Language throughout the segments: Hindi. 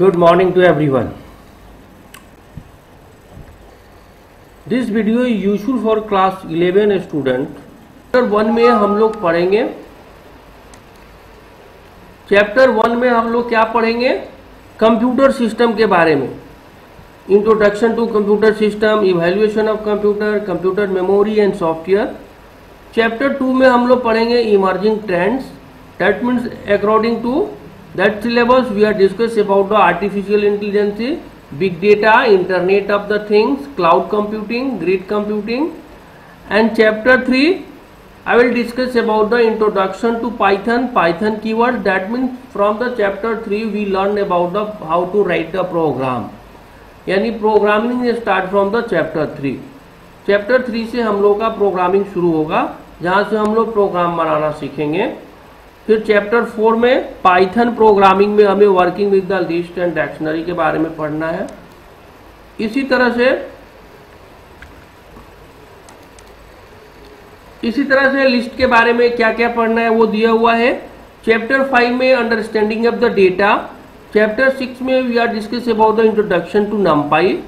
Good morning to everyone this video is useful for class eleven student chapter one में हम लोग पढ़ेंगे चैप्टर वन में हम लोग क्या पढ़ेंगे कंप्यूटर सिस्टम के बारे में introduction to computer system evaluation of computer computer memory and software chapter two में हम लोग पढ़ेंगे emerging trends that means according to that syllabus we are discuss about the artificial intelligence big data internet of the things cloud computing grid computing and chapter 3 i will discuss about the introduction to python python keyword that means from the chapter 3 we learn about the how to write the program यानी programming start from the chapter three chapter three से हम लोग का programming शुरू होगा जहाँ से हम लोग program बनाना सीखेंगे फिर चैप्टर फोर में पाइथन प्रोग्रामिंग में हमें working with the list and dictionary के बारे में पढ़ना है इसी तरह से इसी तरह से लिस्ट के बारे में क्या क्या पढ़ना है वो दिया हुआ है चैप्टर फाइव में understanding of the data chapter six में we are discuss about the introduction to NumPy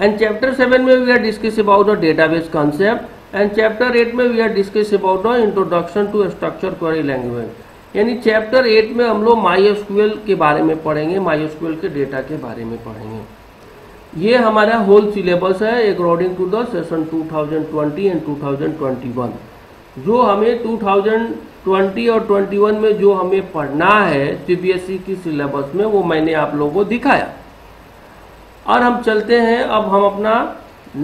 and chapter seven में we are discuss about the database concept and chapter eight में we are discuss about the introduction to structure query language यानी चैप्टर एट में हम लोग माई के बारे में पढ़ेंगे माई के डेटा के बारे में पढ़ेंगे ये हमारा होल सिलेबस है according to the session 2020 and 2021 जो हमें 2020 और 21 में जो हमें पढ़ना है सी की सिलेबस में वो मैंने आप लोगों को दिखाया और हम चलते हैं अब हम अपना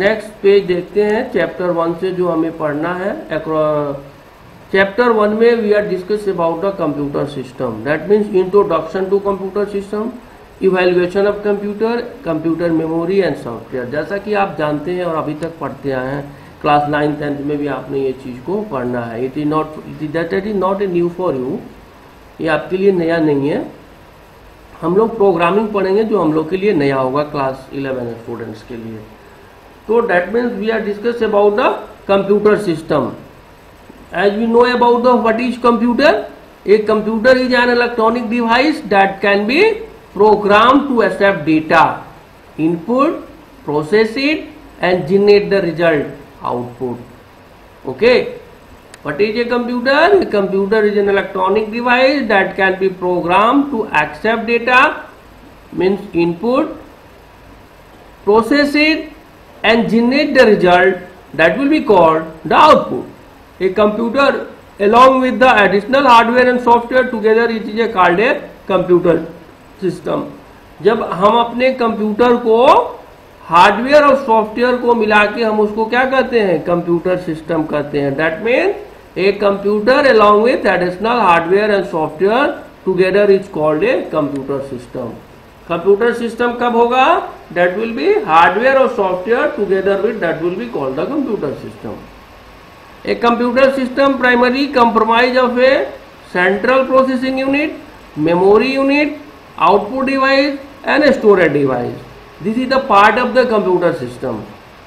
नेक्स्ट पेज देखते हैं चैप्टर वन से जो हमें पढ़ना है चैप्टर वन में we are discuss about the computer system that means introduction to computer system evaluation of computer computer memory and software जैसा कि आप जानते हैं और अभी तक पढ़ते आए हैं क्लास नाइन टेंथ में भी आपने ये चीज़ को पढ़ना है it is not it is that it is not a new for you ये आपके लिए नया नहीं है हम लोग प्रोग्रामिंग पढ़ेंगे जो हम लोग के लिए नया होगा क्लास इलेवन स्टूडेंट्स के लिए तो that means we are discuss about the computer system as we know about the what is computer a computer is an electronic device that can be programmed to accept data input process it and generate the result output okay what is a computer a computer is an electronic device that can be programmed to accept data means input process it and generate the result that will be called the output a computer along with the additional hardware and software together it is a called a computer जब हम अपने कंप्यूटर को हार्डवेयर और सॉफ्टवेयर को मिला के हम उसको क्या कहते हैं कंप्यूटर सिस्टम कहते हैं that mean a computer along with additional hardware and software together is called a computer system computer system कब होगा दैट विल बी हार्डवेयर और software together with that will be called the computer system A computer system primarily comprise of a central processing unit, memory unit, output device and a storage device. This is the part of the computer system.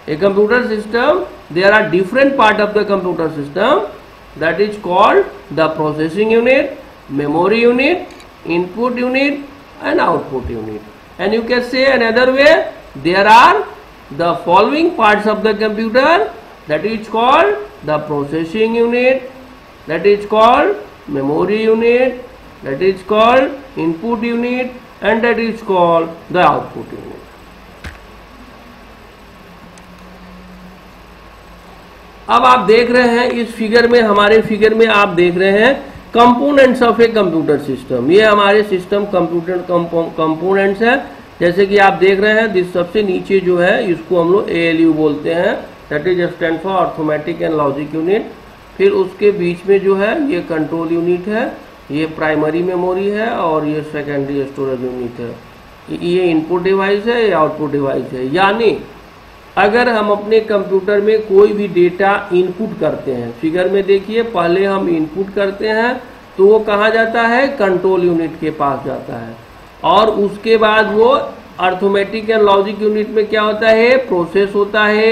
A computer system, there are different part of the computer system that is called the processing unit, memory unit, input unit and output unit. And you can say another way, there are the following parts of the computer that is called the processing unit that is called memory unit that is called input unit and that is called the output unit अब आप देख रहे हैं इस फिगर में हमारे फिगर में आप देख रहे हैं components of a computer system ये हमारे सिस्टम कंप्यूटर कंपोनेंट्स हैं जैसे कि आप देख रहे हैं सबसे नीचे जो है इसको हम लोग ए बोलते हैं that is stand for arithmetic and logic unit फिर उसके बीच में जो है ये कंट्रोल यूनिट है ये प्राइमरी मेमोरी है और ये सेकेंडरी स्टोरेज यूनिट है ये इनपुट डिवाइस है ये आउटपुट डिवाइस है यानी अगर हम अपने कंप्यूटर में कोई भी डेटा इनपुट करते हैं फिगर में देखिए पहले हम इनपुट करते हैं तो वो कहाँ जाता है कंट्रोल यूनिट के पास जाता है और उसके बाद वो अर्थोमेटिक एंड लॉजिक यूनिट में क्या होता है प्रोसेस होता है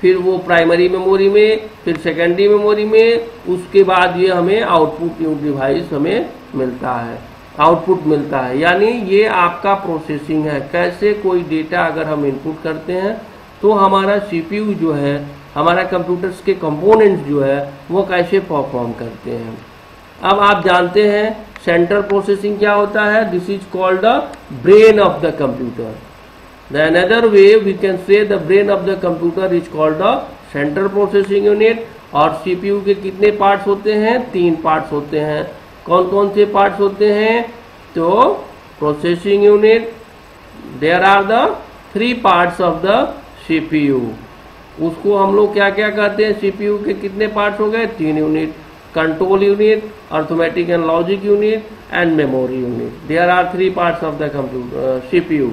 फिर वो प्राइमरी मेमोरी में फिर सेकेंडरी मेमोरी में उसके बाद ये हमें आउटपुट डिवाइस हमें मिलता है आउटपुट मिलता है यानी ये आपका प्रोसेसिंग है कैसे कोई डेटा अगर हम इनपुट करते हैं तो हमारा सीपीयू जो है हमारा कंप्यूटर्स के कंपोनेंट्स जो है वो कैसे परफॉर्म करते हैं अब आप जानते हैं सेंट्रल प्रोसेसिंग क्या होता है this is called the brain of the computer The another way we can say the brain of the computer is called the central processing unit और सीपीयू के कितने parts होते हैं तीन parts होते हैं कौन कौन से parts होते हैं तो processing unit there are the three parts of the cpu उसको हम लोग क्या क्या कहते हैं सीपीयू के कितने पार्ट्स हो गए तीन unit control unit arithmetic and logic unit and memory unit there are three parts of the computer CPU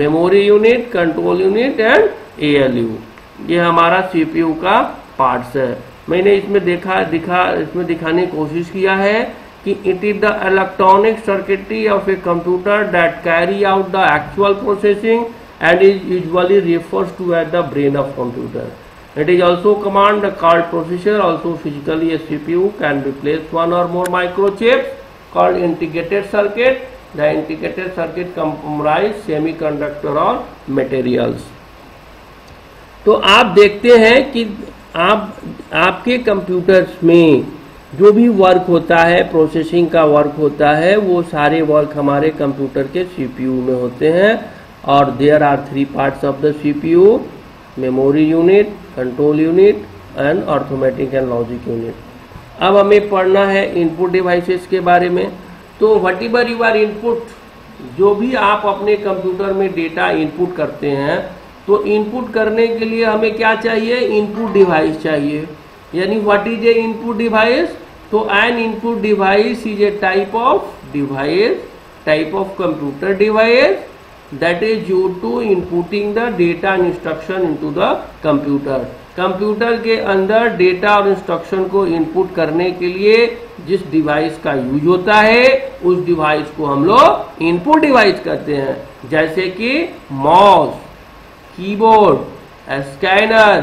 memory unit control unit and A L U ये हमारा सीपीयू का पार्ट है मैंने इसमें देखा दिखा इसमें दिखाने की कोशिश किया है कि it is the electronic circuitry of a computer that carry out the actual processing and is usually refers to at the brain of computer it is also command card processor also physically a you can be place one or more microchip called integrated circuit integrated circuit circuit semiconductor or materials तो आप देखते हैं कि आप आपके कंप्यूटर्स में जो भी वर्क होता है प्रोसेसिंग का वर्क होता है वो सारे वर्क हमारे कंप्यूटर के सीपीयू में होते हैं और there are three parts of the CPU memory unit control unit and arithmetic and logic unit अब हमें पढ़ना है इनपुट डिवाइसेस के बारे में तो whatever you are input जो भी आप अपने कंप्यूटर में डेटा इनपुट करते हैं तो इनपुट करने के लिए हमें क्या चाहिए इनपुट डिवाइस चाहिए यानी what is a input device तो an input device is a type of device type of computer device that is due to inputting the data instruction into the computer computer के अंदर डेटा और इंस्ट्रक्शन को इनपुट करने के लिए जिस डिवाइस का यूज होता है उस डिवाइस को हम लोग इनपुट डिवाइस कहते हैं जैसे कि mouse keyboard scanner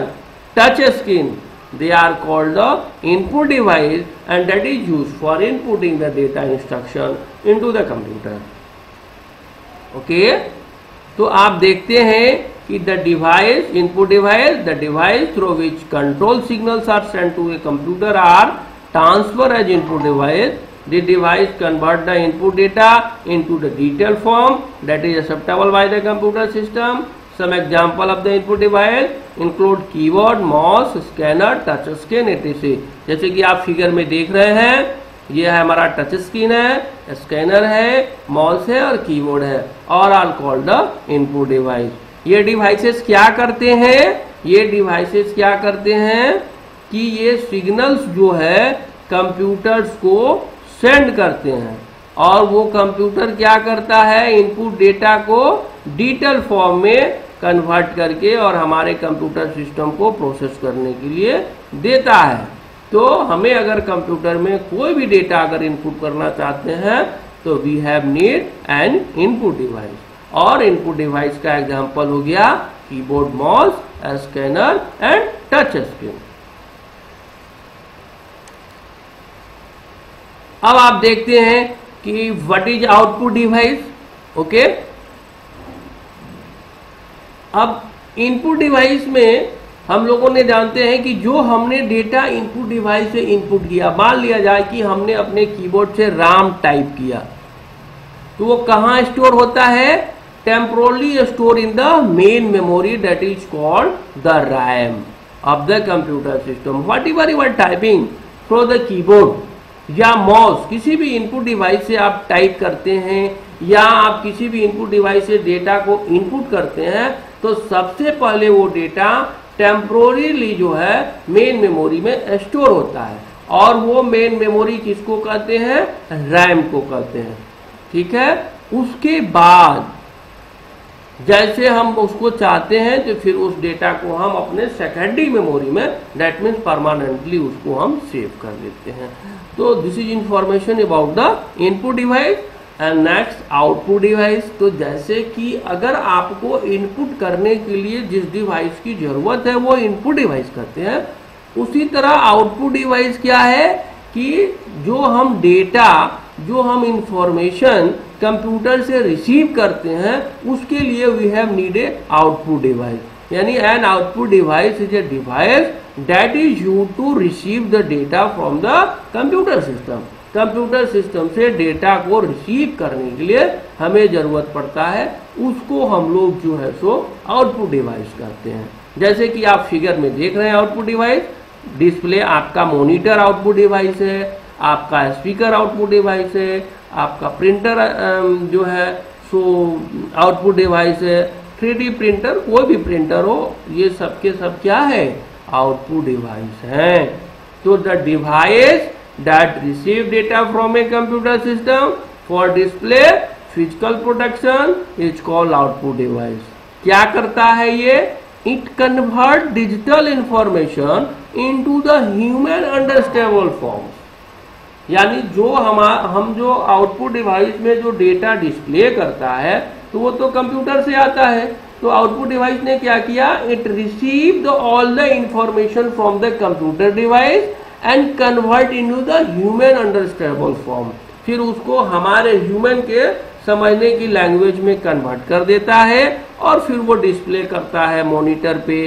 touch screen they are called the input device and that is use for inputting the data instruction into the computer okay तो आप देखते हैं कि the device input device the device through which control signals are send to a computer are transfer as input device the device convert the input data into the detail form that is acceptable by the computer system some example of the input device include keyboard mouse scanner touch screen etc जैसे कि आप फिगर में देख रहे हैं यह है हमारा टच स्क्रीन है स्कैनर है माउस है और कीबोर्ड है और are called the input device ये डिवाइसेस क्या करते हैं ये डिवाइसेस क्या करते हैं कि ये सिग्नल्स जो है कंप्यूटर्स को सेंड करते हैं और वो कंप्यूटर क्या करता है इनपुट डेटा को डिजिटल फॉर्म में कन्वर्ट करके और हमारे कंप्यूटर सिस्टम को प्रोसेस करने के लिए देता है तो हमें अगर कंप्यूटर में कोई भी डेटा अगर इनपुट करना चाहते हैं तो we have need an input device और इनपुट डिवाइस का एग्जाम्पल हो गया keyboard mouse scanner and touch screen अब आप देखते हैं कि what is output device okay अब इनपुट डिवाइस में हम लोगों ने जानते हैं कि जो हमने डेटा इनपुट डिवाइस से इनपुट किया मान लिया जाए कि हमने अपने कीबोर्ड से राम टाइप किया तो वो कहाँ स्टोर होता है temporarily stored in the main memory that is called the RAM of the computer system. Whatever you are typing through the keyboard या माउस किसी भी इनपुट डिवाइस से आप टाइप करते हैं या आप किसी भी इनपुट डिवाइस से डेटा को इनपुट करते हैं तो सबसे पहले वो डेटा टेम्प्रोरीली जो है मेन मेमोरी में स्टोर होता है और वो मेन मेमोरी किसको कहते हैं रैम को कहते हैं ठीक है उसके बाद जैसे हम उसको चाहते हैं तो फिर उस डेटा को हम अपने सेकेंडरी मेमोरी में डैट मीन्स परमानेंटली उसको हम सेव कर लेते हैं तो this is information about the input device and next output device तो जैसे कि अगर आपको इनपुट करने के लिए जिस डिवाइस की ज़रूरत है वो इनपुट डिवाइस करते हैं उसी तरह आउटपुट डिवाइस क्या है कि जो हम डेटा जो हम इंफॉर्मेशन कंप्यूटर से रिसीव करते हैं उसके लिए we have need a output device यानी an output device is a device that is use to receive the data from the computer system computer system से डेटा को रिसीव करने के लिए हमें ज़रूरत पड़ता है उसको हम लोग जो है सो आउटपुट डिवाइस करते हैं जैसे कि आप फिगर में देख रहे हैं आउटपुट डिवाइस डिस्प्ले आपका मॉनिटर आउटपुट डिवाइस है आपका स्पीकर आउटपुट डिवाइस है आपका प्रिंटर जो है सो आउटपुट डिवाइस है थ्री प्रिंटर कोई भी प्रिंटर हो ये सब के सब क्या है आउटपुट डिवाइस है तो the device that receive data from a computer system for display physical production is call output device क्या करता है ये it convert digital information into the human understandable forms यानी जो हम हम जो आउटपुट डिवाइस में जो डेटा डिस्प्ले करता है तो वो तो कंप्यूटर से आता है तो आउटपुट डिवाइस ने क्या किया it receive the all the information from the computer device and convert into the human understandable form फिर उसको हमारे ह्यूमन के समझने की लैंग्वेज में कन्वर्ट कर देता है और फिर वो डिस्प्ले करता है मोनिटर पे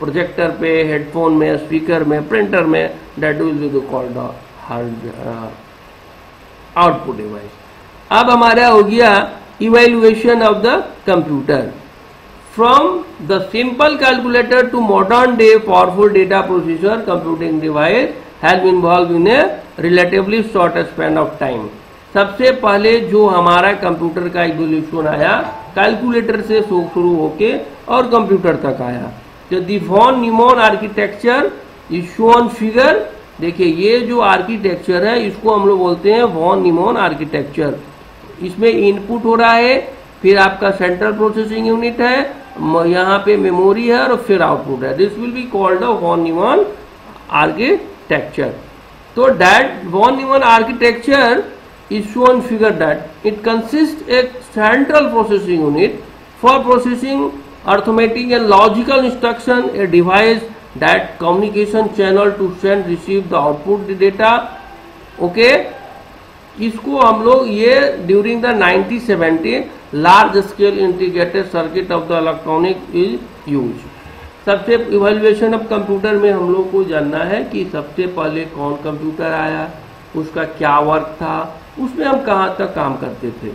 प्रोजेक्टर पे हेडफोन में स्पीकर में प्रिंटर में that will be called output device अब हमारा हो गया evaluation of the computer from the simple calculator to modern day powerful data processor computing device has involve in a relatively short span of time सबसे पहले जो हमारा कंप्यूटर का इवोल्यूशन आया कैलकुलेटर से शुरू होके और कंप्यूटर तक आया the दिफॉन Neumann architecture is shown figure देखिए ये जो आर्किटेक्चर है इसको हम लोग बोलते हैं वॉन निमोन आर्किटेक्चर इसमें इनपुट हो रहा है फिर आपका सेंट्रल प्रोसेसिंग यूनिट है यहाँ पे मेमोरी है और फिर आउटपुट है this will be called a von Neumann architecture तो that von Neumann architecture is shown figure that it consist a central processing unit for processing arithmetic and logical instruction a device that communication channel to send receive the output data okay इसको हम लोग ये during the seventy large scale integrated circuit of the electronic is use सबसे इवेल्युएशन ऑफ कंप्यूटर में हम लोग को जानना है कि सबसे पहले कौन कंप्यूटर आया उसका क्या वर्क था उसमें हम कहाँ तक काम करते थे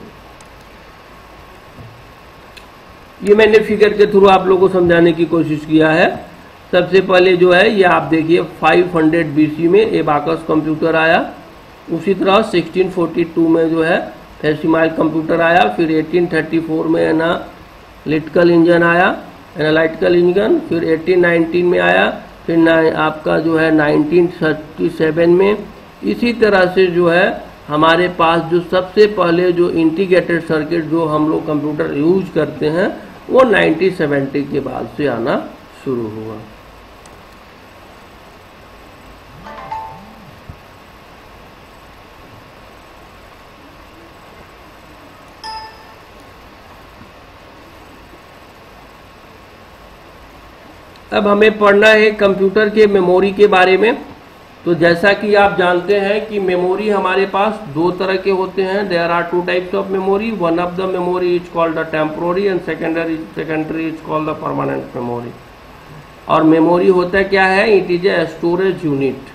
ये मैंने फिगर के थ्रू आप लोगों को समझाने की कोशिश किया है सबसे पहले जो है ये आप देखिए 500 हंड्रेड बी में बाकस कंप्यूटर आया उसी तरह 1642 में जो है फेसिमाइल कंप्यूटर आया फिर 1834 में है ना लिटिकल इंजन आया एनालिटिकल इंजन फिर 1819 में आया फिर ना आपका जो है 1937 में इसी तरह से जो है हमारे पास जो सबसे पहले जो इंटीग्रेटेड सर्किट जो हम लोग कंप्यूटर यूज करते हैं वो 1970 के बाद से आना शुरू हुआ अब हमें पढ़ना है कंप्यूटर के मेमोरी के बारे में तो जैसा कि आप जानते हैं कि मेमोरी हमारे पास दो तरह के होते हैं there are two types of memory one of the memory is called the temporary and secondary secondary is called the permanent memory और मेमोरी होता क्या है it is a storage unit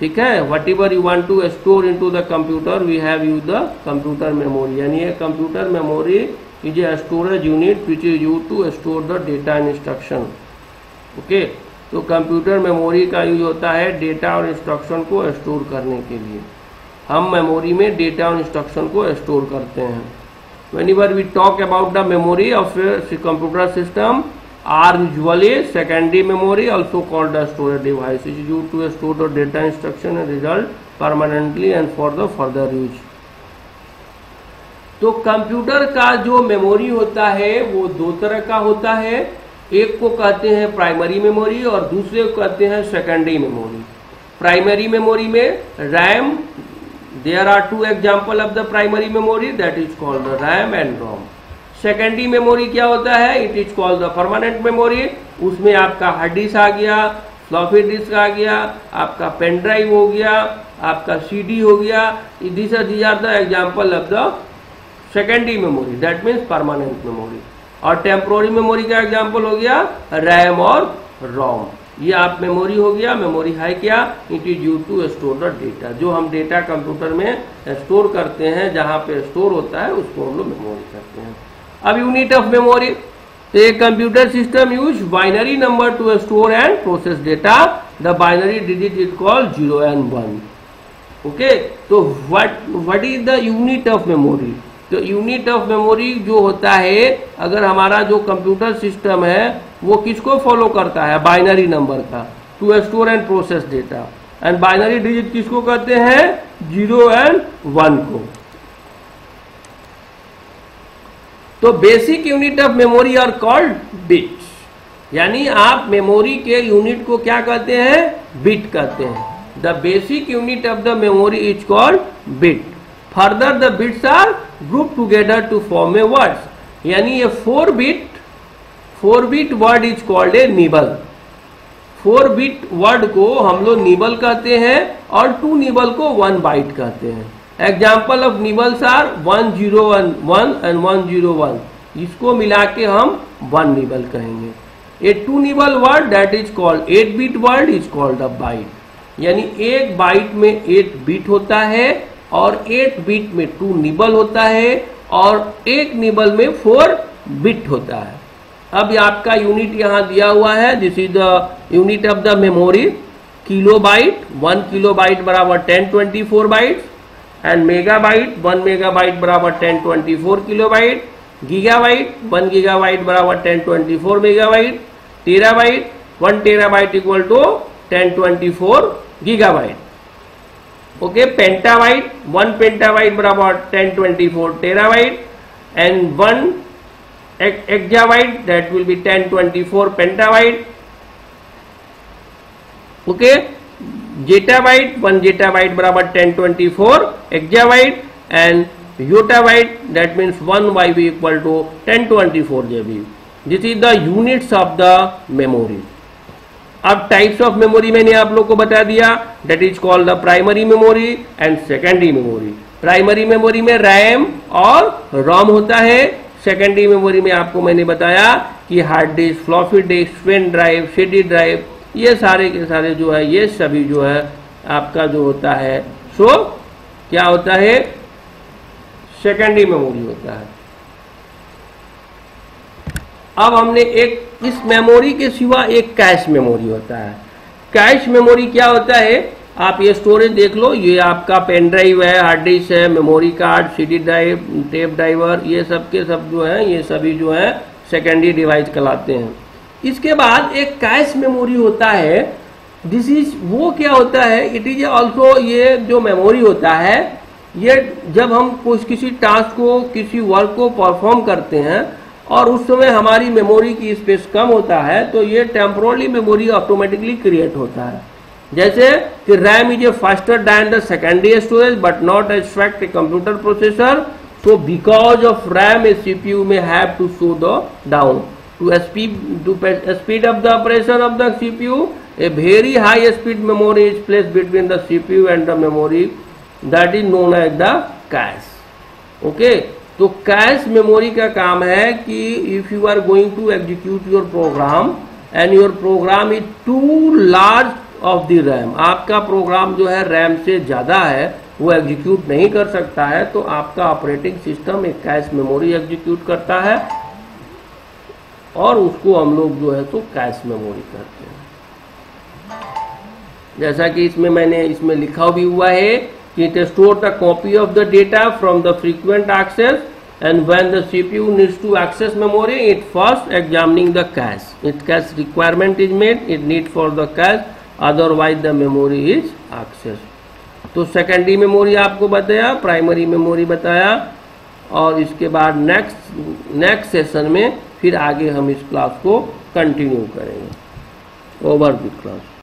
ठीक है whatever you want to store into the computer we have use the computer memory यानी computer memory is a storage unit which is use to store the data instruction okay तो कंप्यूटर मेमोरी का यूज होता है डेटा और इंस्ट्रक्शन को स्टोर करने के लिए हम मेमोरी में डेटा और इंस्ट्रक्शन को स्टोर करते हैं when you're we talk about the memory of computer system are usually secondary memory also called the storage device is use to store the data instruction and result permanently and for the further use तो कंप्यूटर का जो मेमोरी होता है वो दो तरह का होता है एक को कहते हैं प्राइमरी मेमोरी और दूसरे को कहते हैं सेकेंडरी मेमोरी प्राइमरी मेमोरी में RAM there are two example of the primary memory that is called the RAM and ROM secondary memory क्या होता है it is called the permanent memory उसमें आपका हार्ड डिस्क आ गया फ्लॉपी डिस्क आ गया आपका पेन ड्राइव हो गया आपका सीडी हो गया this are the example of the secondary memory that means permanent memory और टेम्पोरी मेमोरी का एग्जाम्पल हो गया रैम और रोम ये आप मेमोरी हो गया मेमोरी हाई क्या it is use to store the data जो हम डेटा कंप्यूटर में स्टोर करते हैं जहां पे स्टोर होता है उसको हम लोग मेमोरी करते हैं अब यूनिट ऑफ मेमोरी तो एक computer system use binary number to store and process data the binary digit it call zero and one okay तो what what is the unit of memory तो यूनिट ऑफ मेमोरी जो होता है अगर हमारा जो कंप्यूटर सिस्टम है वो किसको फॉलो करता है बाइनरी नंबर का to store and process data and binary digit किसको कहते हैं जीरो एंड वन को तो basic unit of memory are called bit यानी आप मेमोरी के यूनिट को क्या कहते हैं बिट कहते हैं the basic unit of the memory is called bit further the bits are group together to form a word यानी ये four bit four bit word is called a nibble four bit word को हम लोग निबल कहते हैं और टू निबल को वन बाइट कहते हैं example of nibbles are one zero one one and one zero one इसको मिला के हम वन निबल कहेंगे a two nibble word that is called eight bit word is called a byte यानी एक बाइट में एट बीट होता है और एट बिट में टू निबल होता है और एक निबल में फोर बिट होता है अब आपका यूनिट यहाँ दिया हुआ है this is the unit of the memory kilobyte one kilobyte बराबर ten twenty four byte and megabyte one megabyte बराबर ten twenty four kilobyte gigabyte one gigabyte बराबर ten twenty four megabyte byte one terabyte equal to ten twenty four gigabyte Okay, petabyte, 1 petabyte बराबर 1024 terabyte, and 1 exabyte, that will be 1024 petabyte. Okay, zettabyte, 1 zettabyte baraabar 1024 exabyte, and yottabyte, that means 1 YB equal to 1024 JB. This is the units of the memory. अब टाइप्स ऑफ मेमोरी मैंने आप लोग को बता दिया that is called the primary memory and secondary memory primary memory में रैम और रोम होता है सेकेंडरी मेमोरी में आपको मैंने बताया कि hard disk floppy disk pen drive CD drive ये सारे के सारे जो है ये सभी जो है आपका जो होता है सो so, क्या होता है सेकेंडरी मेमोरी होता है अब हमने एक इस मेमोरी के सिवा एक कैश मेमोरी होता है कैश मेमोरी क्या होता है आप ये स्टोरेज देख लो ये आपका पेन ड्राइव है हार्ड डिस्क है memory card CD drive tape driver ये सब के सब जो हैं ये सभी जो हैं सेकेंडरी डिवाइस कहलाते हैं इसके बाद एक कैश मेमोरी होता है दिस इज वो क्या होता है इट इज ऑल्सो ये जो मेमोरी होता है ये जब हम कुछ किसी टास्क को किसी वर्क को परफॉर्म करते हैं और उस समय हमारी मेमोरी की स्पेस कम होता है तो ये टेम्पोरली मेमोरी ऑटोमेटिकली क्रिएट होता है जैसे कि RAM is a faster than the secondary storage but not as fact a computer processor so because of RAM a CPU may have to show the down to speed to speed of the operation of the CPU a very high speed memory is place between the CPU and the memory that is known as the cache okay तो कैश मेमोरी का काम है कि if you are going to execute your program and your program is too large of the RAM आपका प्रोग्राम जो है रैम से ज़्यादा है वो एग्जीक्यूट नहीं कर सकता है तो आपका ऑपरेटिंग सिस्टम एक कैश मेमोरी एग्जीक्यूट करता है और उसको हम लोग जो है तो कैश मेमोरी करते हैं जैसा कि इसमें मैंने इसमें लिखा भी हुआ है it stores the copy of the data from the frequent access and when the CPU needs to access memory it first examining the cache it cache requirement is made it need for the cache otherwise the memory is accessed तो सेकेंडरी मेमोरी आपको बताया प्राइमरी मेमोरी बताया और इसके बाद नेक्स्ट नेक्स्ट सेशन में फिर आगे हम इस क्लास को कंटिन्यू करेंगे ओवर द क्लास